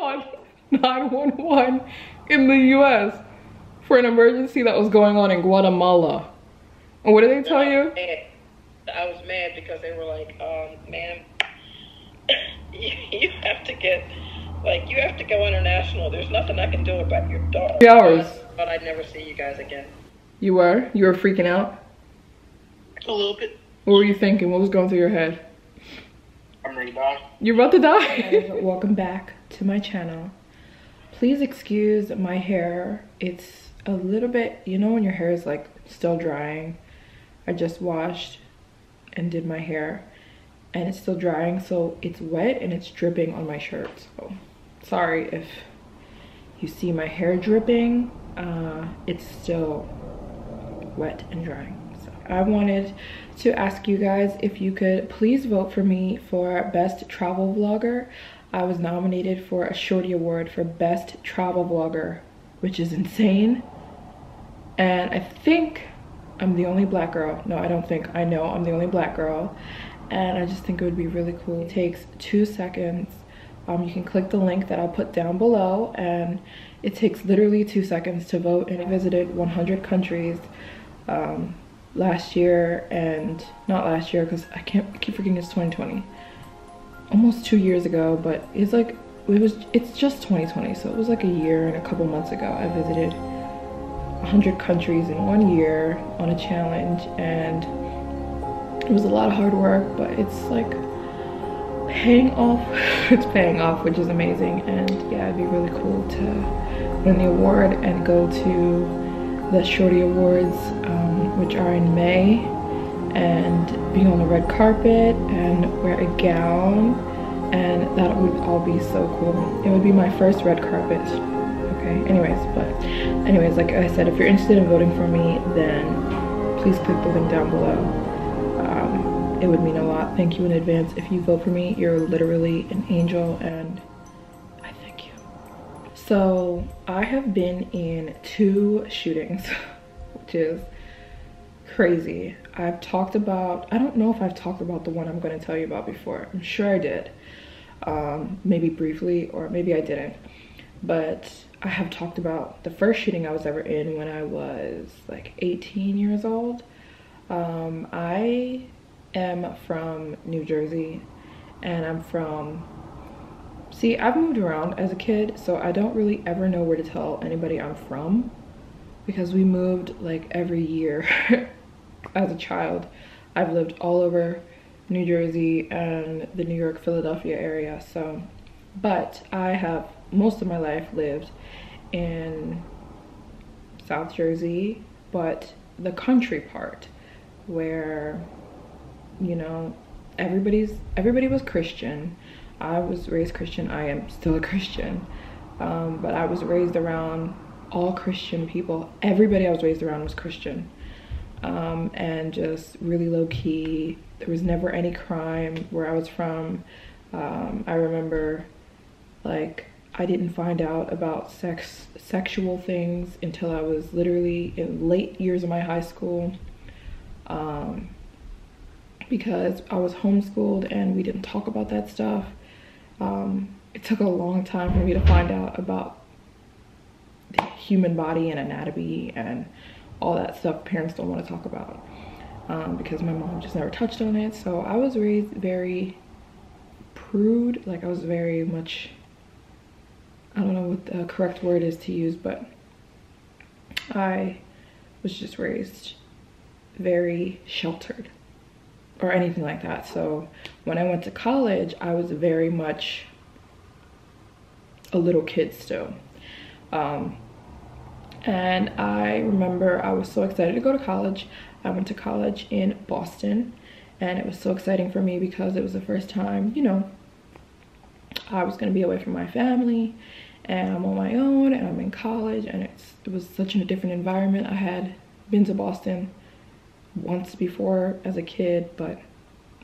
called 911 in the US for an emergency that was going on in Guatemala. And what did they tell you? I was mad because they were like, um, ma'am, you have to get, like, you have to go international. There's nothing I can do about your dog. Three hours. But I'd never see you guys again. You were? You were freaking out? A little bit. What were you thinking? What was going through your head? I'm ready to die. You're about to die. Welcome back to my channel. Please excuse my hair. It's a little bit, you know when your hair is like still drying? I just washed and did my hair and it's still drying so it's wet and it's dripping on my shirt. So sorry if you see my hair dripping. Uh, it's still wet and drying. So I wanted to ask you guys if you could please vote for me for best travel vlogger. I was nominated for a Shorty Award for best travel vlogger, which is insane. And I think I'm the only black girl. No, I don't think. I know I'm the only black girl. And I just think it would be really cool. It takes two seconds. Um, you can click the link that I'll put down below and it takes literally two seconds to vote. And I visited 100 countries. Um, last year and not last year because I can't I keep forgetting it's 2020 almost two years ago but it's like it was it's just 2020 so it was like a year and a couple months ago. I visited 100 countries in one year on a challenge and it was a lot of hard work but it's like paying off it's paying off which is amazing. And yeah it'd be really cool to win the award and go to the shorty awards um, which are in May, and being on the red carpet and wear a gown, and that would all be so cool. It would be my first red carpet. Okay, anyways, but anyways, like I said, if you're interested in voting for me, then please click the link down below. Um, it would mean a lot. Thank you in advance. If you vote for me, you're literally an angel and I thank you. So I have been in two shootings, which is crazy. I've talked about, I don't know if I've talked about the one I'm going to tell you about before. I'm sure I did. Um, maybe briefly or maybe I didn't. But I have talked about the first shooting I was ever in when I was like 18 years old. Um, I am from New Jersey and I'm from see I've moved around as a kid so I don't really ever know where to tell anybody I'm from because we moved like every year as a child, I've lived all over New Jersey and the New York, Philadelphia area. So, but I have most of my life lived in South Jersey, but the country part where, you know, everybody's, everybody was Christian. I was raised Christian. I am still a Christian. Um, but I was raised around all Christian people. Everybody I was raised around was Christian um, and just really low key. There was never any crime where I was from. Um, I remember like I didn't find out about sex sexual things until I was literally in late years of my high school um, because I was homeschooled and we didn't talk about that stuff. Um, it took a long time for me to find out about the human body and anatomy and all that stuff parents don't want to talk about um, because my mom just never touched on it. So I was raised very prude, like I was very much, I don't know what the correct word is to use, but I was just raised very sheltered or anything like that. So when I went to college, I was very much a little kid still. Um, and I remember I was so excited to go to college. I went to college in Boston and it was so exciting for me because it was the first time, you know, I was gonna be away from my family and I'm on my own and I'm in college and it's it was such a different environment. I had been to Boston once before as a kid, but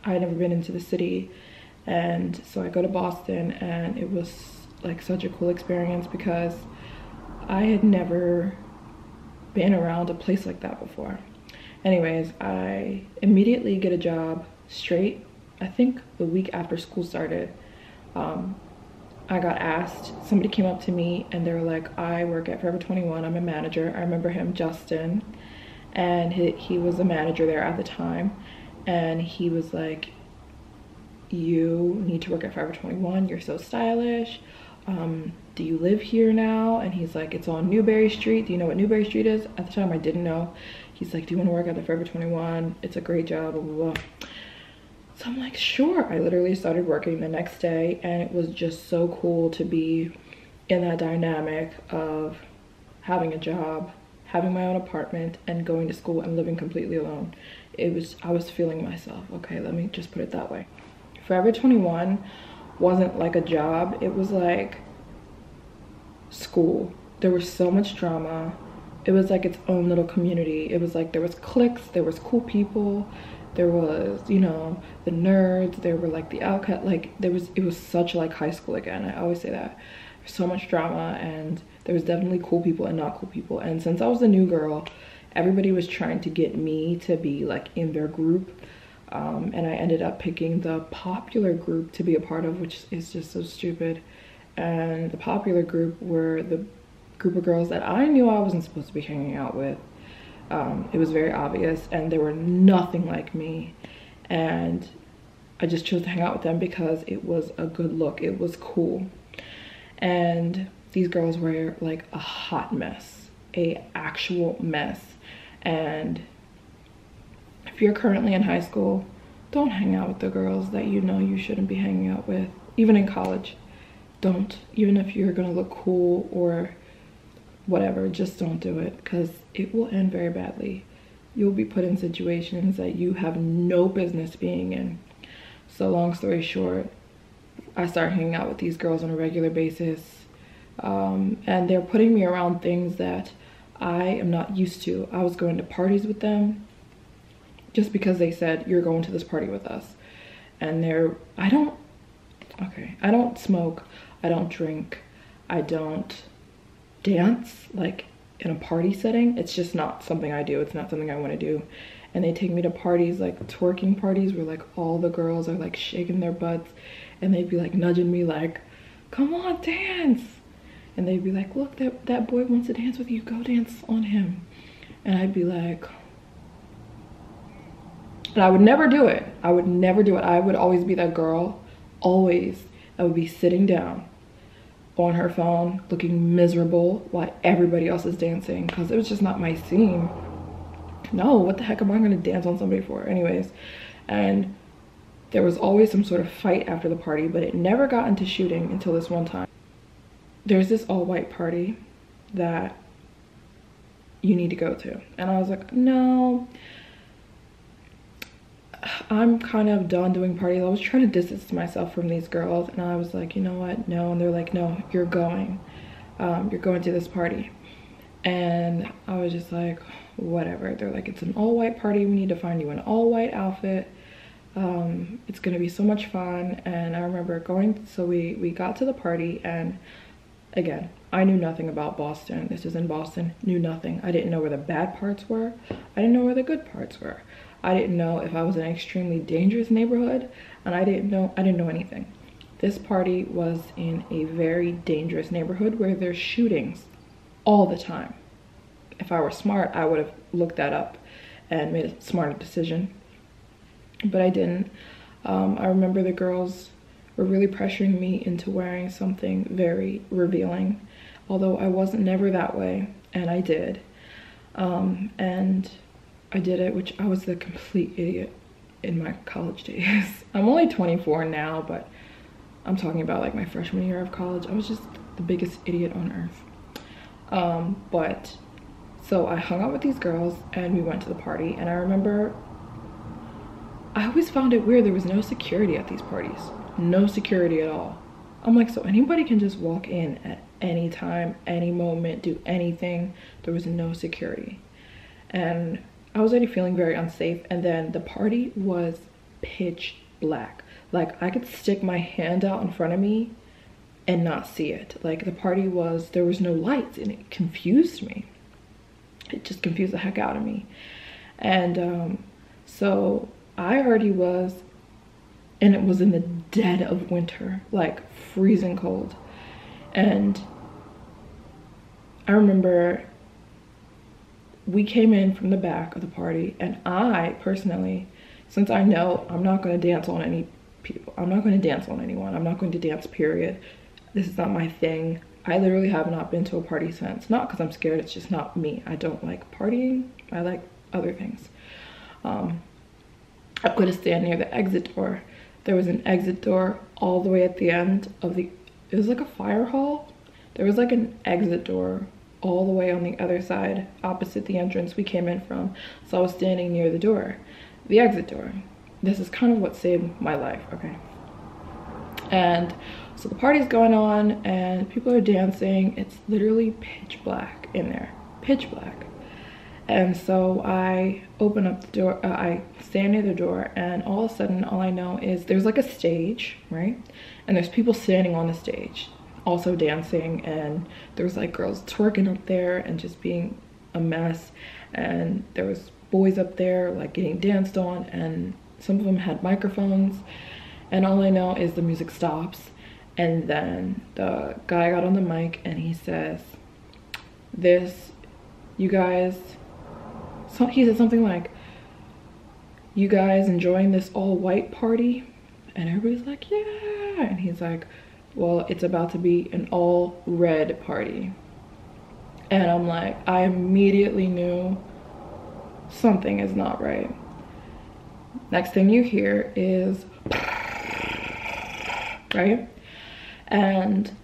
I had never been into the city. And so I go to Boston and it was like such a cool experience because I had never been around a place like that before. Anyways, I immediately get a job straight, I think the week after school started. Um, I got asked, somebody came up to me and they were like, I work at Forever 21, I'm a manager. I remember him, Justin, and he, he was a manager there at the time. And he was like, you need to work at Forever 21, you're so stylish. Um, do you live here now? And he's like, it's on Newbury Street. Do you know what Newbury Street is? At the time, I didn't know. He's like, do you want to work at the Forever 21? It's a great job, blah, blah, blah. So I'm like, sure. I literally started working the next day and it was just so cool to be in that dynamic of having a job, having my own apartment and going to school and living completely alone. It was, I was feeling myself. Okay, let me just put it that way. Forever 21 wasn't like a job. It was like school. There was so much drama. It was like its own little community. It was like there was cliques, there was cool people, there was you know the nerds there were like the outcast like there was it was such like high school again i always say that so much drama and there was definitely cool people and not cool people and since i was a new girl everybody was trying to get me to be like in their group um, and i ended up picking the popular group to be a part of which is just so stupid and the popular group were the group of girls that i knew i wasn't supposed to be hanging out with. Um, it was very obvious and they were nothing like me. And I just chose to hang out with them because it was a good look. It was cool. And these girls were like a hot mess a actual mess. And if you're currently in high school don't hang out with the girls that you know you shouldn't be hanging out with even in college don't even if you're gonna look cool or whatever just don't do it because it will end very badly. You'll be put in situations that you have no business being in. So long story short i start hanging out with these girls on a regular basis um, and they're putting me around things that i am not used to. I was going to parties with them just because they said you're going to this party with us. And they're i don't okay i don't smoke i don't drink i don't dance like in a party setting. It's just not something i do it's not something i want to do. And they take me to parties like twerking parties where like all the girls are like shaking their butts and they'd be like nudging me like come on dance! And they'd be like look that that boy wants to dance with you go dance on him. And i'd be like and i would never do it. I would never do it. I would always be that girl always i would be sitting down on her phone looking miserable while everybody else is dancing because it was just not my scene. No what the heck am i to dance on somebody for? Anyways and there was always some sort of fight after the party but it never got into shooting until this one time. There's this all-white party that you need to go to. And i was like no I'm kind of done doing parties. I was trying to distance myself from these girls and I was like, you know what? No. And they're like, no, you're going. Um, you're going to this party. And I was just like, whatever. They're like, it's an all white party. We need to find you an all white outfit. Um, it's gonna be so much fun. And I remember going, so we, we got to the party and again, I knew nothing about Boston. This is in Boston, knew nothing. I didn't know where the bad parts were. I didn't know where the good parts were. I didn't know if I was in an extremely dangerous neighborhood and I didn't know I didn't know anything. This party was in a very dangerous neighborhood where there's shootings all the time. If I were smart, I would have looked that up and made a smarter decision. But I didn't. Um, I remember the girls were really pressuring me into wearing something very revealing, although I wasn't never that way, and I did. Um, and I did it, which I was the complete idiot in my college days. I'm only 24 now, but I'm talking about like my freshman year of college. I was just the biggest idiot on earth. Um, but so I hung out with these girls and we went to the party and I remember I always found it weird there was no security at these parties. No security at all. I'm like, so anybody can just walk in at any time, any moment, do anything. There was no security. And I was already feeling very unsafe and then the party was pitch black. Like I could stick my hand out in front of me and not see it. Like the party was, there was no lights and it confused me. It just confused the heck out of me. And um, so I already was, and it was in the dead of winter, like freezing cold. And I remember we came in from the back of the party and I personally, since I know I'm not gonna dance on any people, I'm not gonna dance on anyone, I'm not going to dance period. This is not my thing. I literally have not been to a party since. Not because I'm scared, it's just not me. I don't like partying, I like other things. Um, I'm gonna stand near the exit door. There was an exit door all the way at the end of the, it was like a fire hall. There was like an exit door all the way on the other side, opposite the entrance we came in from. So I was standing near the door, the exit door. This is kind of what saved my life, okay? And so the party's going on and people are dancing. It's literally pitch black in there, pitch black. And so I open up the door, uh, I stand near the door and all of a sudden all I know is there's like a stage, right? And there's people standing on the stage also dancing and there was like girls twerking up there and just being a mess. And there was boys up there like getting danced on and some of them had microphones. And all I know is the music stops and then the guy got on the mic and he says this you guys so he said something like you guys enjoying this all white party? And everybody's like yeah. And he's like well, it's about to be an all red party. And I'm like, I immediately knew something is not right. Next thing you hear is, right? And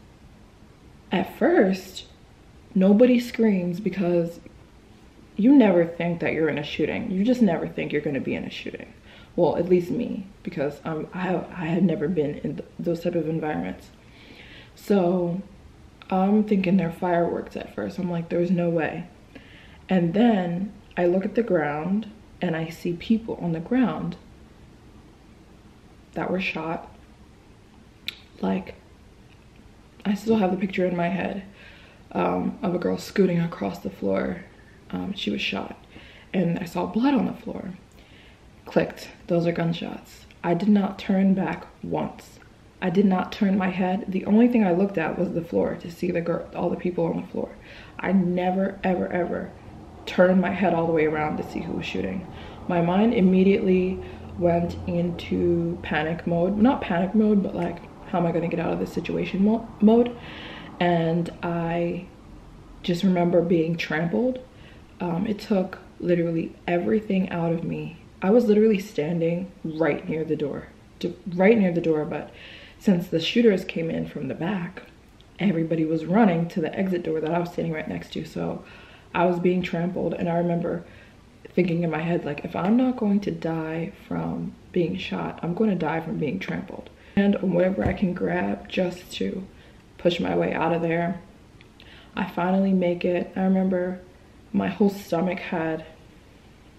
at first, nobody screams because you never think that you're in a shooting. You just never think you're going to be in a shooting. Well, at least me, because um, I, have, I had never been in th those type of environments. So I'm thinking they're fireworks at first. I'm like, there's no way. And then I look at the ground and I see people on the ground that were shot. Like, I still have the picture in my head um, of a girl scooting across the floor. Um, she was shot. And I saw blood on the floor. Clicked. Those are gunshots. I did not turn back once. I did not turn my head. The only thing I looked at was the floor to see the girl, all the people on the floor. I never, ever, ever turned my head all the way around to see who was shooting. My mind immediately went into panic mode. Not panic mode, but like, how am I gonna get out of this situation mo mode? And I just remember being trampled. Um, it took literally everything out of me. I was literally standing right near the door, right near the door, but since the shooters came in from the back, everybody was running to the exit door that I was standing right next to. So I was being trampled. And I remember thinking in my head, like, if I'm not going to die from being shot, I'm going to die from being trampled. And whatever I can grab just to push my way out of there. I finally make it. I remember my whole stomach had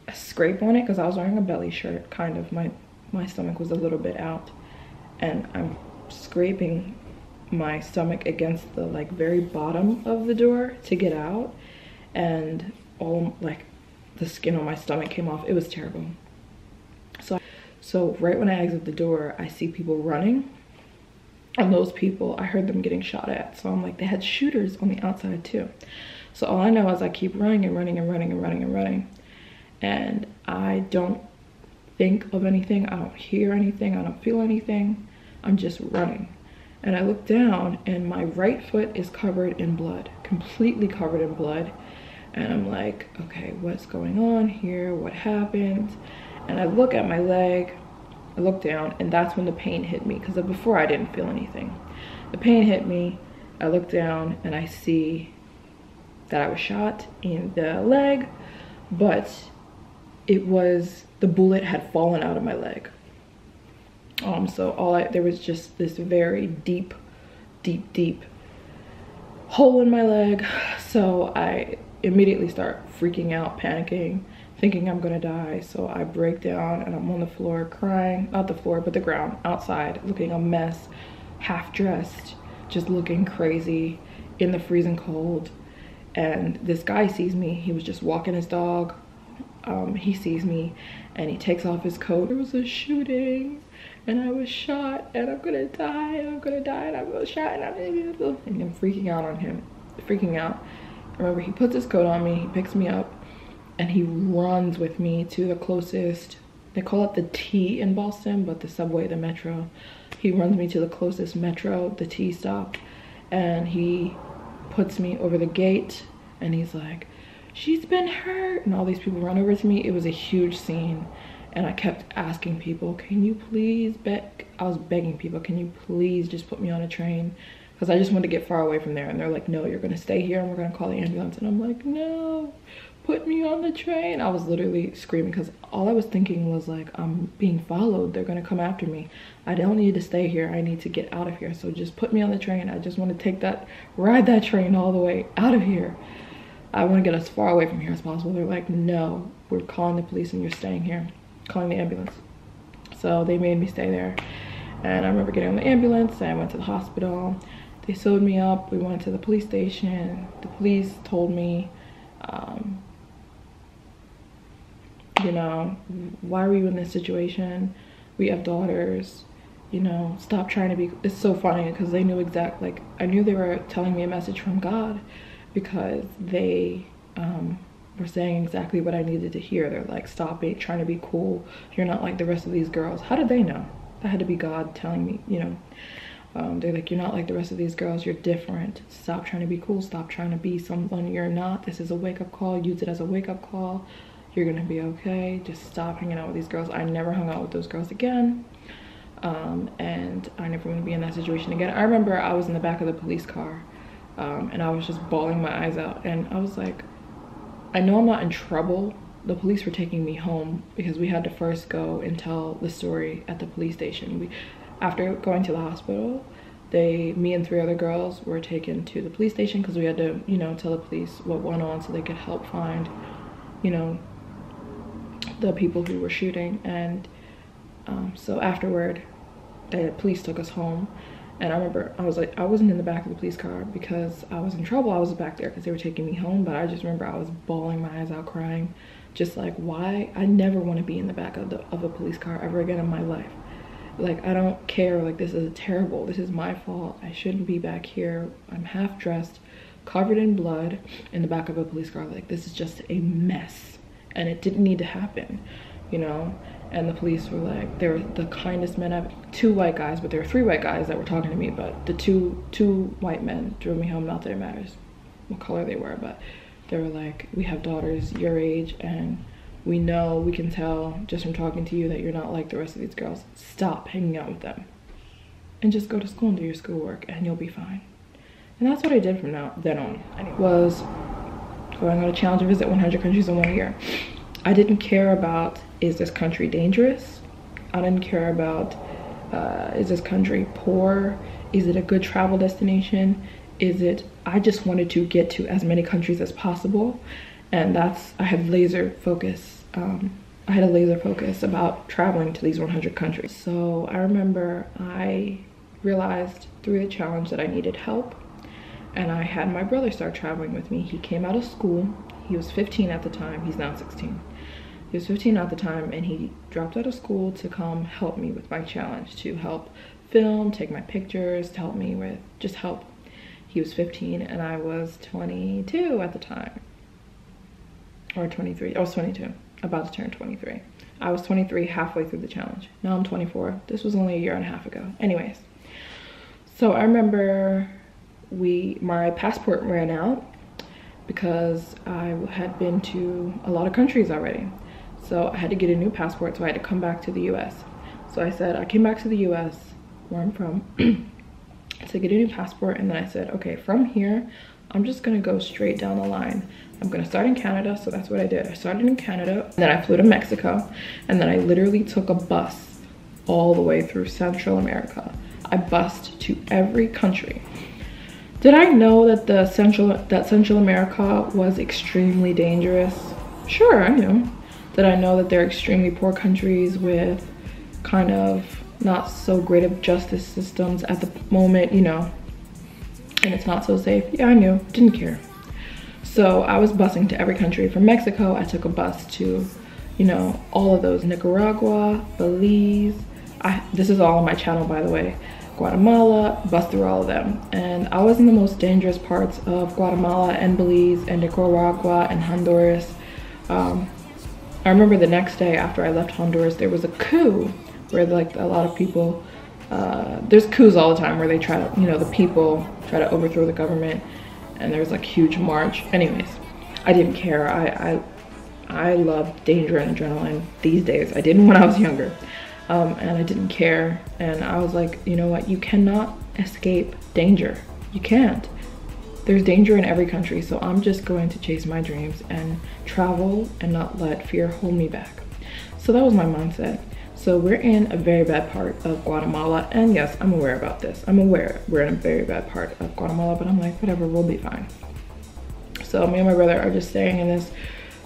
a scrape on it because I was wearing a belly shirt, kind of. My, my stomach was a little bit out. And I'm scraping my stomach against the like very bottom of the door to get out and all like the skin on my stomach came off. It was terrible. So so right when i exit the door i see people running and those people i heard them getting shot at. So i'm like they had shooters on the outside too. So all i know is i keep running and running and running and running and running and i don't think of anything. I don't hear anything. I don't feel anything I'm just running. And I look down and my right foot is covered in blood, completely covered in blood. And I'm like, okay, what's going on here? What happened? And I look at my leg, I look down, and that's when the pain hit me because before I didn't feel anything. The pain hit me, I look down and I see that I was shot in the leg, but it was, the bullet had fallen out of my leg. Um, so all I, there was just this very deep, deep, deep hole in my leg. So I immediately start freaking out, panicking, thinking I'm gonna die. So I break down and I'm on the floor crying, not the floor, but the ground outside, looking a mess, half dressed, just looking crazy in the freezing cold. And this guy sees me, he was just walking his dog. Um, he sees me and he takes off his coat. There was a shooting and I was shot and I'm gonna die and I'm gonna die and I was shot and I'm and I'm freaking out on him, freaking out. I remember he puts his coat on me, he picks me up and he runs with me to the closest, they call it the T in Boston, but the subway, the metro. He runs me to the closest metro, the T stop, and he puts me over the gate and he's like, she's been hurt. And all these people run over to me. It was a huge scene. And I kept asking people, can you please beg? I was begging people, can you please just put me on a train? Because I just wanted to get far away from there. And they're like, no, you're going to stay here and we're going to call the ambulance. And I'm like, no, put me on the train. I was literally screaming because all I was thinking was like, I'm being followed. They're going to come after me. I don't need to stay here. I need to get out of here. So just put me on the train. I just want to take that, ride that train all the way out of here. I want to get as far away from here as possible. They're like, no, we're calling the police and you're staying here, calling the ambulance. So they made me stay there. And I remember getting on the ambulance and I went to the hospital. They sewed me up. We went to the police station. The police told me, um, you know, why are you in this situation? We have daughters, you know, stop trying to be, it's so funny because they knew exact, like, I knew they were telling me a message from God because they um, were saying exactly what I needed to hear. They're like, stop it, trying to be cool. You're not like the rest of these girls. How did they know? That had to be God telling me, you know. Um, they're like, you're not like the rest of these girls. You're different. Stop trying to be cool. Stop trying to be someone you're not. This is a wake up call. Use it as a wake up call. You're going to be okay. Just stop hanging out with these girls. I never hung out with those girls again. Um, and I never want to be in that situation again. I remember I was in the back of the police car um, and I was just bawling my eyes out. And I was like, I know I'm not in trouble. The police were taking me home because we had to first go and tell the story at the police station. We, after going to the hospital, they, me and three other girls were taken to the police station because we had to, you know, tell the police what went on so they could help find, you know, the people who were shooting. And um, so afterward, the police took us home and I remember I was like, I wasn't in the back of the police car because I was in trouble. I was back there because they were taking me home. But I just remember I was bawling my eyes out crying. Just like, why? I never want to be in the back of, the, of a police car ever again in my life. Like, I don't care. Like, this is terrible. This is my fault. I shouldn't be back here. I'm half dressed, covered in blood in the back of a police car. Like, this is just a mess. And it didn't need to happen, you know? And the police were like they were the kindest men i've two white guys but there were three white guys that were talking to me but the two two white men drove me home not that it matters what color they were but they were like we have daughters your age and we know we can tell just from talking to you that you're not like the rest of these girls. Stop hanging out with them. And just go to school and do your schoolwork and you'll be fine. And that's what i did from now then on was going on a challenge to visit 100 countries in one year. I didn't care about is this country dangerous? I didn't care about uh, is this country poor? Is it a good travel destination? Is it, I just wanted to get to as many countries as possible. And that's, I had laser focus. Um, I had a laser focus about traveling to these 100 countries. So I remember I realized through the challenge that I needed help. And I had my brother start traveling with me. He came out of school. He was 15 at the time. He's now 16 he was 15 at the time and he dropped out of school to come help me with my challenge to help film take my pictures to help me with just help. He was 15 and i was 22 at the time. Or 23 i was 22 about to turn 23 i was 23 halfway through the challenge. Now i'm 24 this was only a year and a half ago. Anyways so i remember we my passport ran out because i had been to a lot of countries already so I had to get a new passport, so I had to come back to the US. So I said, I came back to the US, where I'm from, to get a new passport. And then I said, okay, from here, I'm just gonna go straight down the line. I'm gonna start in Canada, so that's what I did. I started in Canada, and then I flew to Mexico, and then I literally took a bus all the way through Central America. I bussed to every country. Did I know that the Central that Central America was extremely dangerous? Sure, I knew that I know that they're extremely poor countries with kind of not so great of justice systems at the moment, you know, and it's not so safe. Yeah, I knew, didn't care. So I was busing to every country. From Mexico, I took a bus to, you know, all of those, Nicaragua, Belize. I, this is all on my channel, by the way. Guatemala, bust through all of them. And I was in the most dangerous parts of Guatemala and Belize and Nicaragua and Honduras. Um, I remember the next day after I left Honduras, there was a coup where like a lot of people, uh, there's coups all the time where they try to, you know, the people try to overthrow the government and there's like huge march. Anyways, I didn't care. I, I, I love danger and adrenaline these days. I didn't when I was younger. Um, and I didn't care. And I was like, you know what? You cannot escape danger. You can't. There's danger in every country, so I'm just going to chase my dreams and travel and not let fear hold me back. So that was my mindset. So we're in a very bad part of Guatemala, and yes, I'm aware about this. I'm aware we're in a very bad part of Guatemala, but I'm like, whatever, we'll be fine. So me and my brother are just staying in this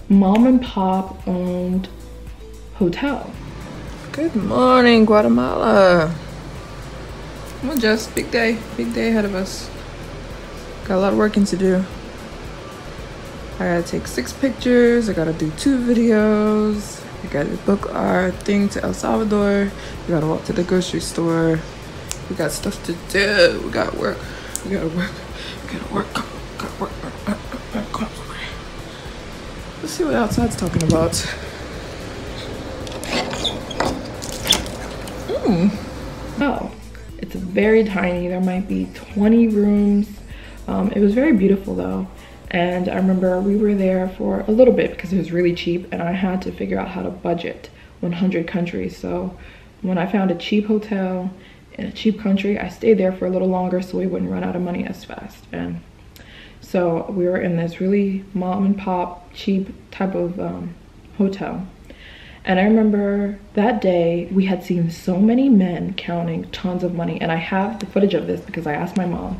mom and pop owned hotel. Good morning, Guatemala. Well, just big day, big day ahead of us. Got a lot of working to do. I gotta take six pictures. I gotta do two videos. I gotta book our thing to El Salvador. We gotta walk to the grocery store. We got stuff to do. We gotta work. We gotta work. We gotta work. We gotta work. Let's see what outside's talking about. Mm. Oh, it's very tiny. There might be 20 rooms um, it was very beautiful though. And I remember we were there for a little bit because it was really cheap and I had to figure out how to budget 100 countries. So when I found a cheap hotel in a cheap country, I stayed there for a little longer so we wouldn't run out of money as fast. And so we were in this really mom and pop cheap type of um, hotel. And I remember that day we had seen so many men counting tons of money. And I have the footage of this because I asked my mom.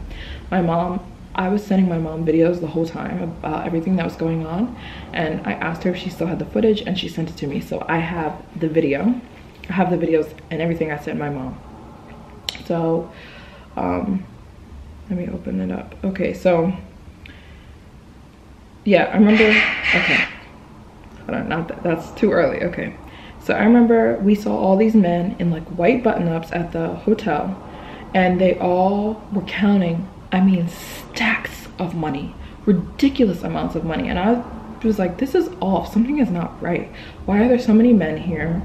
My mom I was sending my mom videos the whole time about everything that was going on and I asked her if she still had the footage and she sent it to me. So I have the video. I have the videos and everything I sent my mom. So um let me open it up. Okay so yeah I remember okay. Hold on not that that's too early okay. So I remember we saw all these men in like white button-ups at the hotel and they all were counting I mean stacks of money, ridiculous amounts of money. And I was like, this is off, something is not right. Why are there so many men here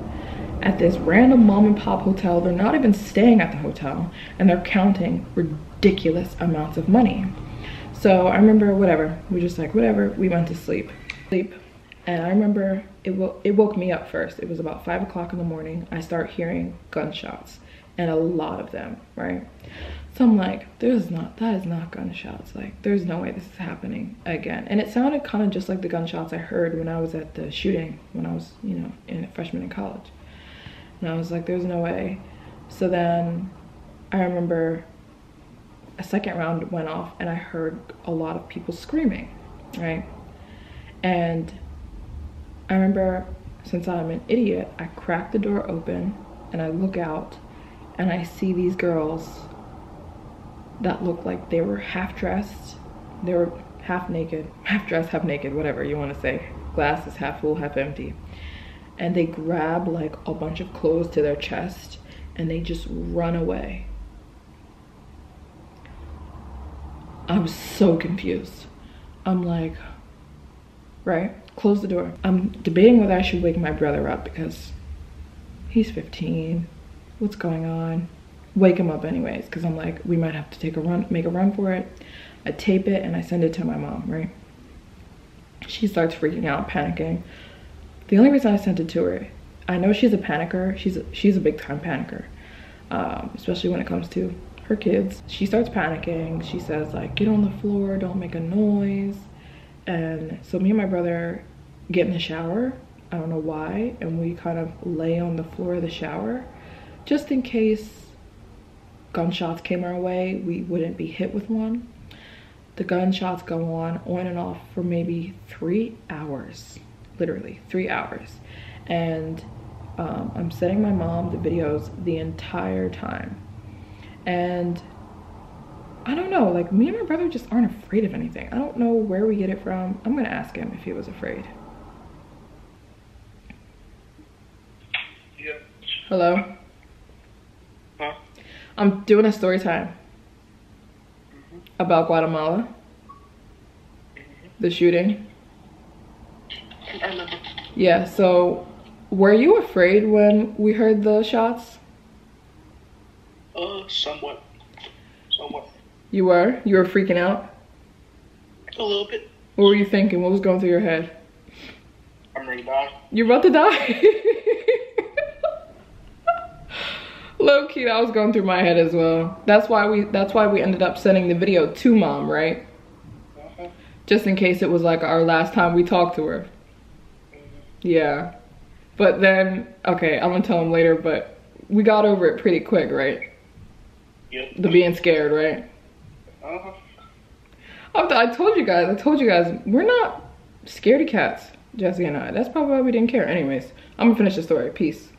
at this random mom and pop hotel? They're not even staying at the hotel and they're counting ridiculous amounts of money. So I remember whatever, we just like, whatever, we went to sleep. Sleep. And I remember it, wo it woke me up first. It was about five o'clock in the morning. I start hearing gunshots and a lot of them, right? So I'm like, there's not, that is not gunshots. Like, there's no way this is happening again. And it sounded kind of just like the gunshots I heard when I was at the shooting, when I was, you know, in a freshman in college. And I was like, there's no way. So then I remember a second round went off and I heard a lot of people screaming, right? And I remember, since I'm an idiot, I crack the door open and I look out and I see these girls that look like they were half dressed. They were half naked, half dressed, half naked, whatever you want to say. Glass is half full, half empty. And they grab like a bunch of clothes to their chest and they just run away. I'm so confused. I'm like, right? Close the door. I'm debating whether I should wake my brother up because he's 15. What's going on? wake him up anyways because i'm like we might have to take a run make a run for it. I tape it and i send it to my mom right? She starts freaking out panicking. The only reason i sent it to her i know she's a panicker. She's a, she's a big time panicker um, especially when it comes to her kids. She starts panicking. She says like get on the floor. Don't make a noise. And so me and my brother get in the shower. I don't know why. And we kind of lay on the floor of the shower just in case gunshots came our way, we wouldn't be hit with one. The gunshots go on on and off for maybe three hours, literally three hours. And um, I'm sending my mom the videos the entire time. And I don't know, like me and my brother just aren't afraid of anything. I don't know where we get it from. I'm gonna ask him if he was afraid. Yeah. Hello? I'm doing a story time about Guatemala, the shooting. Yeah, so were you afraid when we heard the shots? Uh, somewhat. Somewhat. You were? You were freaking out? A little bit. What were you thinking? What was going through your head? I'm ready to die. You're about to die. Low key, that was going through my head as well. That's why we that's why we ended up sending the video to mom, right? Just in case it was like our last time we talked to her. Yeah. But then okay, I'm gonna tell him later, but we got over it pretty quick, right? Yep. The being scared, right? Uh-huh. I I told you guys, I told you guys, we're not scaredy cats, Jesse and I. That's probably why we didn't care. Anyways, I'm gonna finish the story. Peace.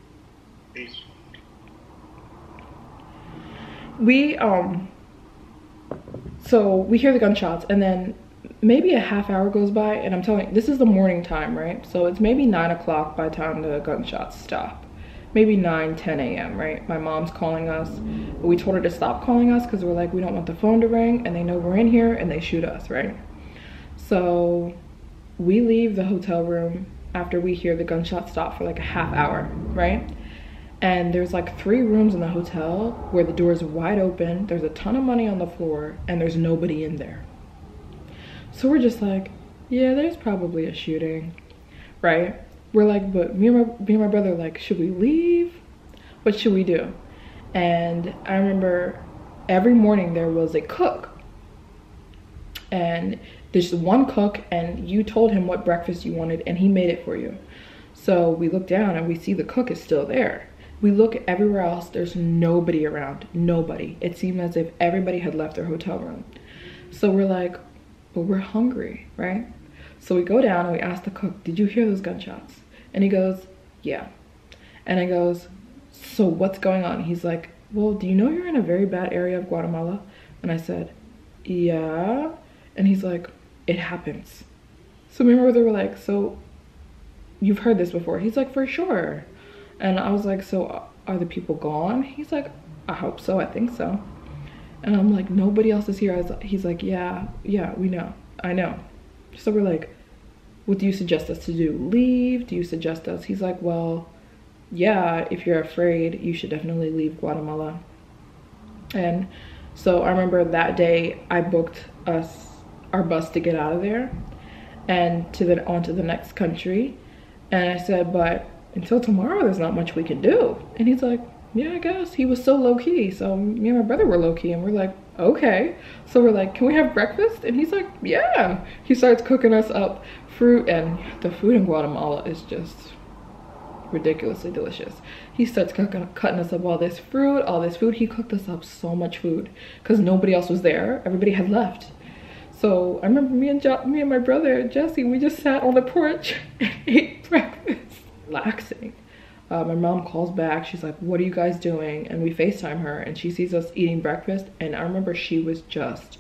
We um so we hear the gunshots and then maybe a half hour goes by and i'm telling this is the morning time right? So it's maybe nine o'clock by the time the gunshots stop. Maybe 9 10 a.m right? My mom's calling us. We told her to stop calling us because we're like we don't want the phone to ring and they know we're in here and they shoot us right? So we leave the hotel room after we hear the gunshot stop for like a half hour right and there's like three rooms in the hotel where the doors are wide open there's a ton of money on the floor and there's nobody in there. So we're just like yeah there's probably a shooting right? We're like but me and my, me and my brother like should we leave? What should we do? And i remember every morning there was a cook. And there's one cook and you told him what breakfast you wanted and he made it for you. So we look down and we see the cook is still there we look everywhere else, there's nobody around. Nobody. It seemed as if everybody had left their hotel room. So we're like, but we're hungry, right? So we go down and we ask the cook, Did you hear those gunshots? And he goes, Yeah. And I goes, So what's going on? He's like, Well, do you know you're in a very bad area of Guatemala? And I said, Yeah. And he's like, It happens. So my brother were like, So you've heard this before? He's like, For sure. And I was like, so uh, are the people gone? He's like, I hope so. I think so. And I'm like, nobody else is here. Was, he's like, yeah, yeah, we know. I know. So we're like, what do you suggest us to do? Leave? Do you suggest us? He's like, well, yeah, if you're afraid, you should definitely leave Guatemala. And so I remember that day I booked us our bus to get out of there and to the on to the next country. And I said, but until tomorrow, there's not much we can do. And he's like, yeah, I guess. He was so low key. So me and my brother were low key and we're like, okay. So we're like, can we have breakfast? And he's like, yeah. He starts cooking us up fruit and the food in Guatemala is just ridiculously delicious. He starts cooking, cutting us up all this fruit, all this food. He cooked us up so much food because nobody else was there. Everybody had left. So I remember me and jo me and my brother Jesse, we just sat on the porch and ate breakfast relaxing. Uh, my mom calls back. She's like, What are you guys doing? And we FaceTime her and she sees us eating breakfast. And I remember she was just,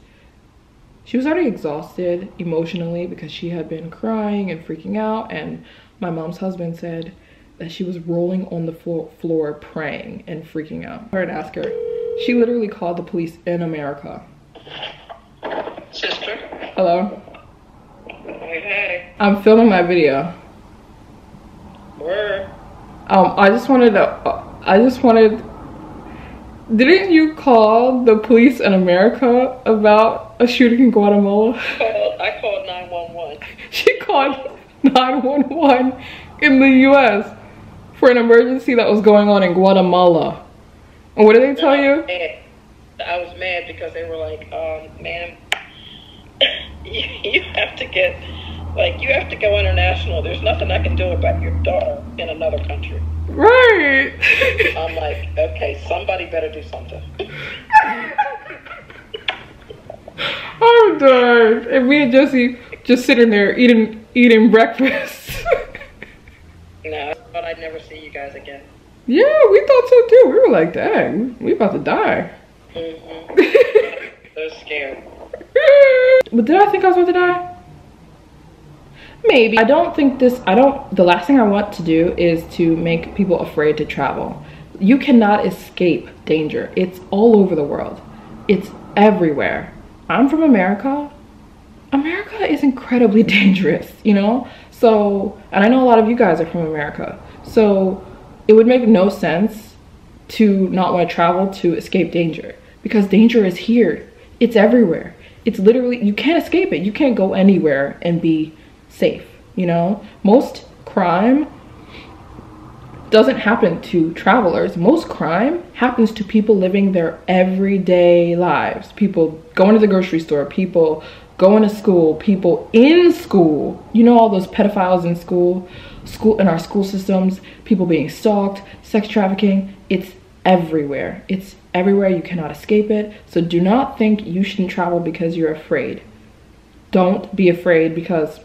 she was already exhausted emotionally because she had been crying and freaking out. And my mom's husband said that she was rolling on the floor, floor praying and freaking out. I heard ask her. She literally called the police in America. Sister. Hello? Hey, hey. I'm filming my video. Um, I just wanted to, I just wanted, didn't you call the police in America about a shooting in Guatemala? Called, I called 911. She called 911 in the US for an emergency that was going on in Guatemala. And what did they tell you? I was mad because they were like, um, ma'am, you have to get, like, you have to go international. There's nothing I can do about your daughter in another country. Right. I'm like, okay, somebody better do something. I'm done. And me and Jesse just sitting there eating eating breakfast. No, I thought I'd never see you guys again. yeah, we thought so too. We were like, dang, we about to die. Mm-hmm. So scared. but did I think I was about to die? Maybe. I don't think this, I don't, the last thing I want to do is to make people afraid to travel. You cannot escape danger. It's all over the world. It's everywhere. I'm from America. America is incredibly dangerous, you know? So, and I know a lot of you guys are from America. So, it would make no sense to not want to travel to escape danger because danger is here. It's everywhere. It's literally, you can't escape it. You can't go anywhere and be safe, you know? Most crime doesn't happen to travelers. Most crime happens to people living their everyday lives. People going to the grocery store, people going to school, people in school. You know all those pedophiles in school, school in our school systems, people being stalked, sex trafficking. It's everywhere. It's everywhere. You cannot escape it. So do not think you shouldn't travel because you're afraid. Don't be afraid because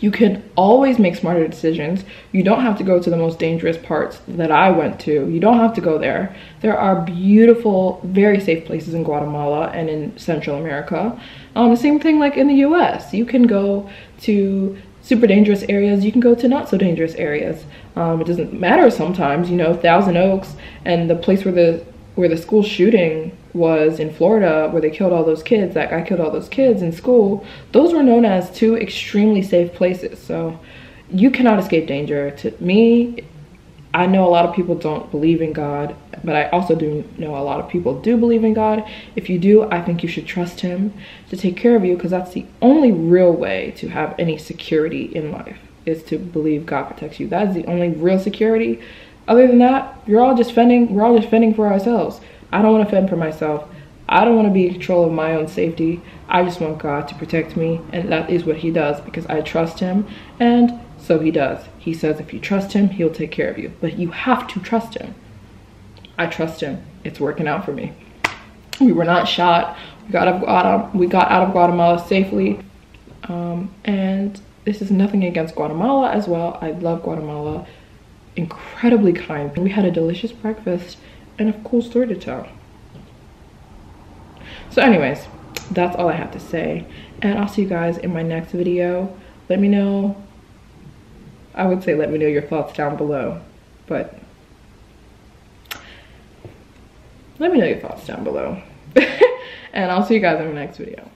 you can always make smarter decisions. You don't have to go to the most dangerous parts that I went to. You don't have to go there. There are beautiful, very safe places in Guatemala and in Central America. Um, the same thing like in the US. You can go to super dangerous areas. You can go to not so dangerous areas. Um, it doesn't matter sometimes, you know, Thousand Oaks and the place where the where the school shooting was in Florida, where they killed all those kids, that guy killed all those kids in school, those were known as two extremely safe places. So you cannot escape danger. To me, I know a lot of people don't believe in God, but I also do know a lot of people do believe in God. If you do, I think you should trust Him to take care of you because that's the only real way to have any security in life is to believe God protects you. That is the only real security. Other than that, you're all just fending, we're all just fending for ourselves. I don't want to fend for myself. I don't want to be in control of my own safety. I just want God to protect me, and that is what He does because I trust Him, and so He does. He says if you trust Him, He'll take care of you, but you have to trust Him. I trust Him. It's working out for me. We were not shot. We got out of, we got out of Guatemala safely, um, and this is nothing against Guatemala as well. I love Guatemala. Incredibly kind. We had a delicious breakfast and a cool story to tell. So anyways, that's all I have to say. And I'll see you guys in my next video. Let me know, I would say let me know your thoughts down below, but let me know your thoughts down below. and I'll see you guys in the next video.